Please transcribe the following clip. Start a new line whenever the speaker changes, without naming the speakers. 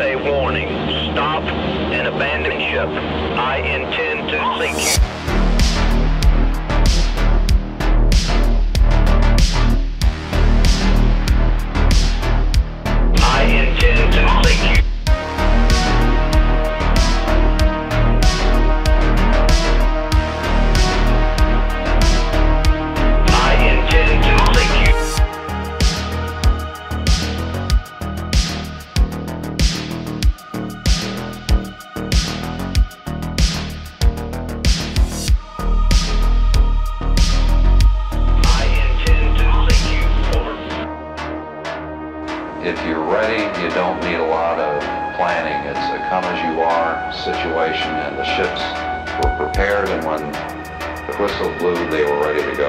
a warning. Stop and abandon ship. I intend to sink you.
If you're ready, you don't need a lot of planning. It's a come as you are situation, and the ships were prepared, and when the whistle blew, they were ready to go.